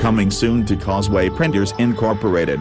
Coming soon to Causeway Printers Incorporated.